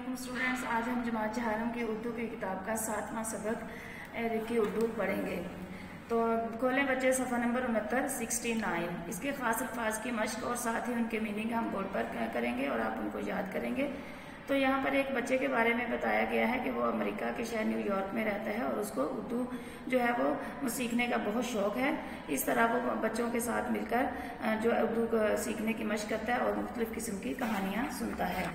वालेकुम स्टूडेंट्स, आज हम जमात जहारम की उर्दू की किताब का सातवां सबक की उर्दू पढ़ेंगे। तो खोलें बच्चे सफ़ा नंबर उनहत्तर, सिक्सटी नाइन। इसके ख़ास अल्फाज की मश्क और साथ ही उनके मीनिंग हम बोर्ड पर करेंगे और आप उनको याद करेंगे। तो यहाँ पर एक बच्चे के बारे में बताया गया है कि वो अमेरिका के शहर न्यूयॉर्क में रहता है और उसको उर्दू जो है वो सीखने का बहुत शौक है। इस तरह वो बच्चों के साथ मिलकर जो उर्दू सीखने की मश्क करता है और मुख्तलिफ़ किस्म की कहानियाँ सुनता है।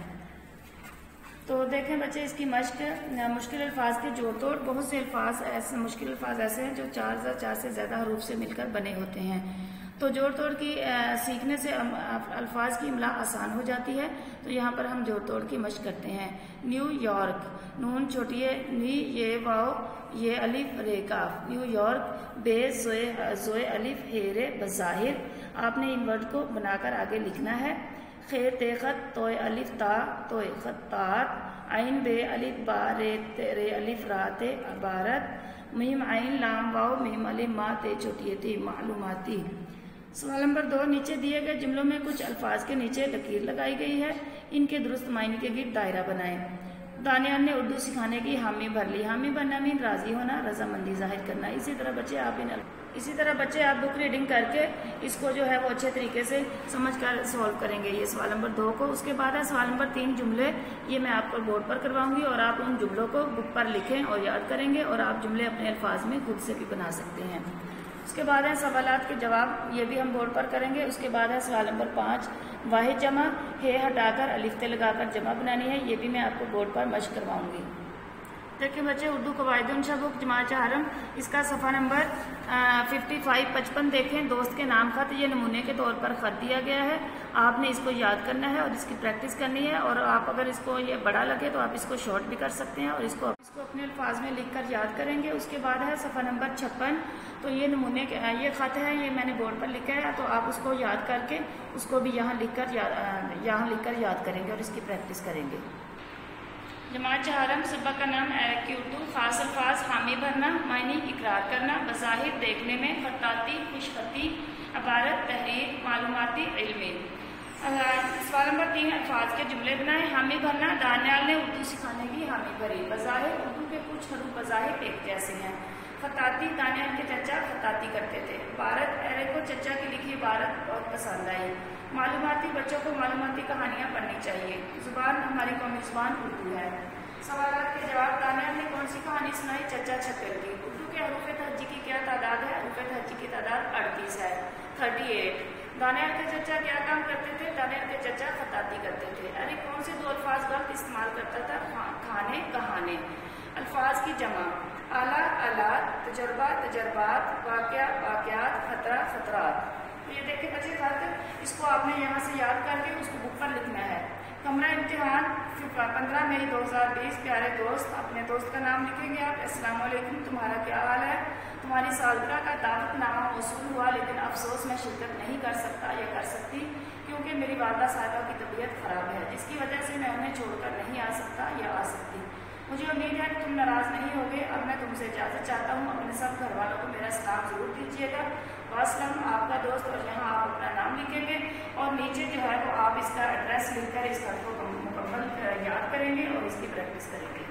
तो देखें बच्चे, इसकी मश्क मुश्किल अल्फाज के जोड़ तोड़ बहुत से अल्फाज ऐसे, मुश्किल अल्फाज ऐसे हैं जो चार या चार से ज़्यादा हरूफ से मिलकर बने होते हैं। तो जोड़ तोड़ की सीखने से अल्फाज की इमला आसान हो जाती है। तो यहाँ पर हम जोड़ तोड़ की मश्क करते हैं। न्यूयॉर्क नून छोटी नी, ये, वाओ, ये, अलिफ रेका न्यूयॉर्क बे जोए जोए अलिफ हेरे बज़ाहिर। आपने इन वर्ड को बनाकर आगे लिखना है। खे ते खत तो अलिफ ता तो खत्तात आइन बे अलिफ बा रे ते रे अलिफ रा ते अबारत मीम आइन लाम वाओ मीम अलिफ मा ते छोटी थी मालूमाती सवाल नंबर दो नीचे दिए गए जुमलों में कुछ अल्फाज के नीचे लकीर लगाई गई है। इनके दुरुस्त मायने के गिर दायरा बनाए। दानियाल ने उर्दू सिखाने की हामी भर ली। हामी भरना मीन राज़ी होना, रजामंदी ज़ाहिर करना। इसी तरह बच्चे आप इन इसी तरह बच्चे आप बुक रीडिंग करके इसको जो है वो अच्छे तरीके से समझ कर सॉल्व करेंगे। ये सवाल नंबर दो को। उसके बाद है सवाल नंबर तीन जुमले। ये मैं आपको बोर्ड पर करवाऊँगी और आप उन जुमलों को बुक पर लिखें और याद करेंगे और आप जुमले अपने अल्फाज में खुद से भी बना सकते हैं। उसके बाद है सवाल के जवाब, ये भी हम बोर्ड पर करेंगे। उसके बाद है सवाल नंबर पाँच, वाहिद जमा, हे हटाकर अलिफ्ते लगाकर जमा बनानी है, ये भी मैं आपको बोर्ड पर मश करवाऊँगी। देखिए बच्चे उर्दू कवायद उनशा बुक जमा चारम इसका सफ़ा नंबर फिफ्टी फाइव पचपन देखें, दोस्त के नाम खत ये नमूने के तौर पर खत दिया गया है। आपने इसको याद करना है और इसकी प्रैक्टिस करनी है और आप अगर इसको ये बड़ा लगे तो आप इसको शॉर्ट भी कर सकते हैं और इसको इसको अपने अल्फाज में लिख कर याद करेंगे। उसके बाद है सफ़ा नंबर छप्पन। तो ये नमूने के ये ख़त है, ये मैंने बोर्ड पर लिखा है तो आप उसको याद करके उसको भी यहाँ लिख कर यहाँ लिख कर याद करेंगे और इसकी प्रैक्टिस करेंगे। जमात जहारम सुबह का नाम उर्दू खास अल्फाज हामी भरना मायनी इकरार करना, बज़ाहिर देखने में खताती खुशखती, अबारत, तहरीर, मालूमती, इल्मी। सवाल नंबर तीन, अल्फाज के जुमले बनाए। हामी भरना, दानियाल ने उर्दू सिखाने की हामी भरी। बज़ाहिर उर्दू के कुछ हरू बज़ाहिर एक जैसे हैं। खताती दानियाल के चचा खताती करते थे। को चचा की लिखी भारत बहुत पसंद आई। मालूमती बच्चों को मालूमती कहानियाँ पढ़नी चाहिए। ज़ुबान हमारी कौमी ज़ुबान उर्दू है। सवाल के जवाब दानिया ने कौन सी कहानी सुनाई? चचा छक्कर की। उर्दू के हरूफ हज्जी की क्या तादाद है? हरूफ हज्जी की तादाद अड़तीस है। थर्टी एट दानियाल के चचा क्या काम करते थे? दानियाल के चचा खताती करते थे। अरे, कौन से दो अल्फाज गलत इस्तेमाल करता था? खाने, कहाने। अल्फाज की जमा। आला आलात तजर्बा, तजर्बात वाक़ वाक़ात खतरा, खतरात। तो ये देखिए बच्चे, खत, इसको आपने यहाँ से याद करके उसको बुक पर लिखना है। कमरा इम्तिहान पंद्रह मई 2020 प्यारे दोस्त, अपने दोस्त का नाम लिखेंगे आप। वालेकुम, तुम्हारा क्या हाल है? तुम्हारी सालगिरह का दावतनामा मौसू हुआ, लेकिन अफसोस मैं शिरकत नहीं कर सकता या कर सकती, क्योंकि मेरी वालदा साहबा की तबीयत ख़राब है। जिसकी वजह से मैं उन्हें छोड़कर नहीं आ सकता या आ मुझे उम्मीद है कि तुम नाराज़ नहीं होगे अब मैं तुमसे इजाज़त चाहता हूँ अपने सब घर वालों को मेरा सलाम ज़रूर दीजिएगा। वासलम आपका दोस्त और यहाँ आप अपना नाम लिखेंगे और नीचे जो है वो आप इसका एड्रेस लिखकर इस घर को मुकम्मल याद करेंगे और इसकी प्रैक्टिस करेंगे।